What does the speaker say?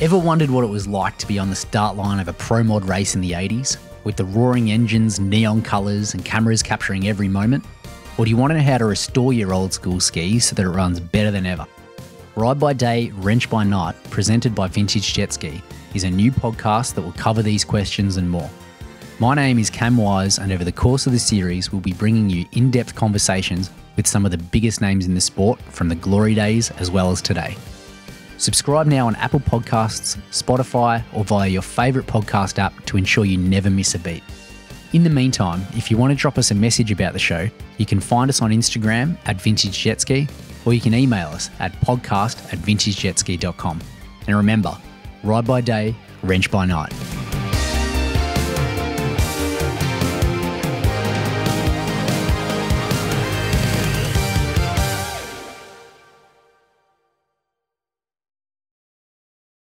Ever wondered what it was like to be on the start line of a pro mod race in the 80s, with the roaring engines, neon colours, and cameras capturing every moment? Or do you want to know how to restore your old school ski so that it runs better than ever? Ride by Day, Wrench by Night, presented by Vintage Jet Ski, is a new podcast that will cover these questions and more. My name is Cam Wise, and over the course of the series, we'll be bringing you in depth conversations with some of the biggest names in the sport from the glory days as well as today. Subscribe now on Apple Podcasts, Spotify, or via your favourite podcast app to ensure you never miss a beat. In the meantime, if you want to drop us a message about the show, you can find us on Instagram at Vintage Jet Ski, or you can email us at podcast at vintagejetski.com. And remember, ride by day, wrench by night.